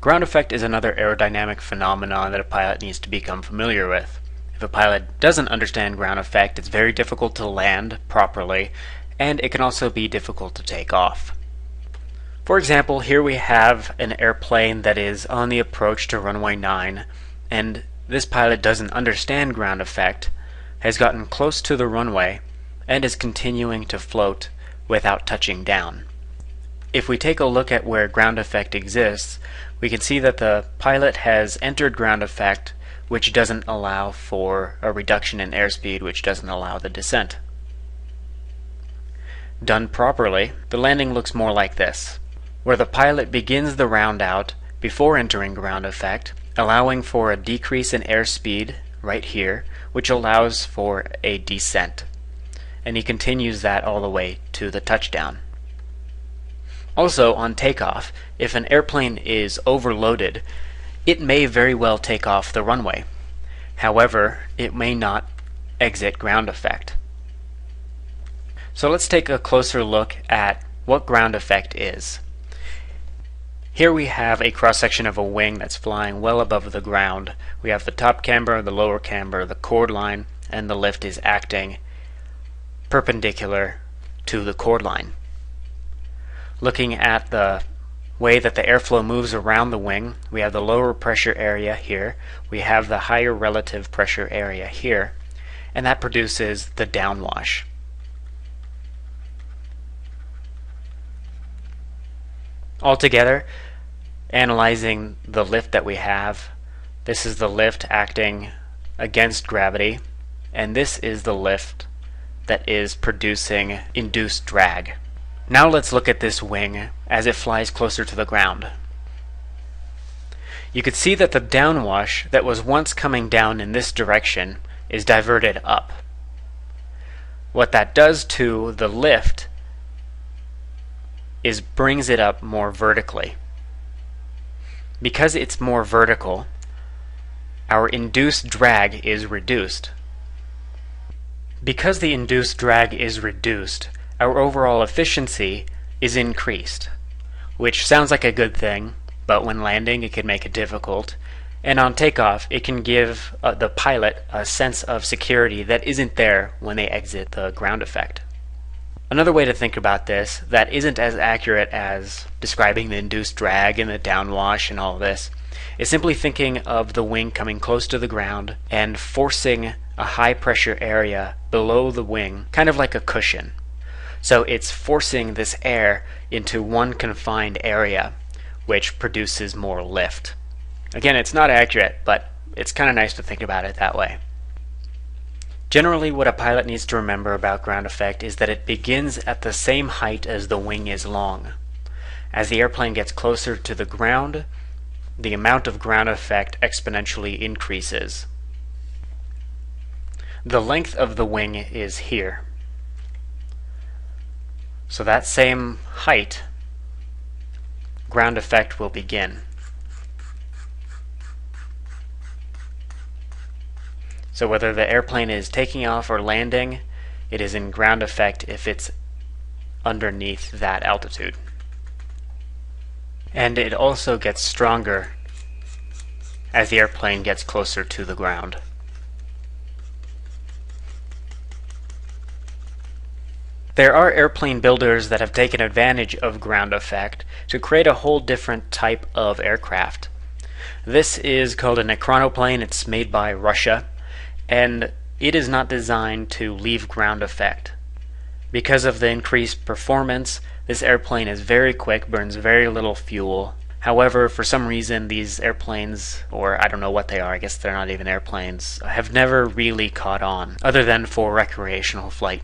Ground effect is another aerodynamic phenomenon that a pilot needs to become familiar with. If a pilot doesn't understand ground effect, it's very difficult to land properly, and it can also be difficult to take off. For example, here we have an airplane that is on the approach to runway 9, and this pilot doesn't understand ground effect, has gotten close to the runway, and is continuing to float without touching down. If we take a look at where ground effect exists, we can see that the pilot has entered ground effect, which doesn't allow for a reduction in airspeed, which doesn't allow the descent. Done properly, the landing looks more like this, where the pilot begins the round out before entering ground effect, allowing for a decrease in airspeed right here, which allows for a descent. And he continues that all the way to the touchdown. Also, on takeoff, if an airplane is overloaded, it may very well take off the runway. However, it may not exit ground effect. So let's take a closer look at what ground effect is. Here we have a cross-section of a wing that's flying well above the ground. We have the top camber, the lower camber, the chord line, and the lift is acting perpendicular to the chord line looking at the way that the airflow moves around the wing, we have the lower pressure area here, we have the higher relative pressure area here, and that produces the downwash. Altogether, analyzing the lift that we have, this is the lift acting against gravity, and this is the lift that is producing induced drag. Now let's look at this wing as it flies closer to the ground. You could see that the downwash that was once coming down in this direction is diverted up. What that does to the lift is brings it up more vertically. Because it's more vertical, our induced drag is reduced. Because the induced drag is reduced, our overall efficiency is increased, which sounds like a good thing, but when landing it can make it difficult. And on takeoff, it can give uh, the pilot a sense of security that isn't there when they exit the ground effect. Another way to think about this that isn't as accurate as describing the induced drag and the downwash and all this is simply thinking of the wing coming close to the ground and forcing a high pressure area below the wing, kind of like a cushion. So it's forcing this air into one confined area, which produces more lift. Again, it's not accurate, but it's kind of nice to think about it that way. Generally, what a pilot needs to remember about ground effect is that it begins at the same height as the wing is long. As the airplane gets closer to the ground, the amount of ground effect exponentially increases. The length of the wing is here. So that same height, ground effect will begin. So whether the airplane is taking off or landing, it is in ground effect if it's underneath that altitude. And it also gets stronger as the airplane gets closer to the ground. There are airplane builders that have taken advantage of ground effect to create a whole different type of aircraft. This is called a Ekranoplane. It's made by Russia, and it is not designed to leave ground effect. Because of the increased performance, this airplane is very quick, burns very little fuel. However, for some reason, these airplanes, or I don't know what they are, I guess they're not even airplanes, have never really caught on, other than for recreational flight.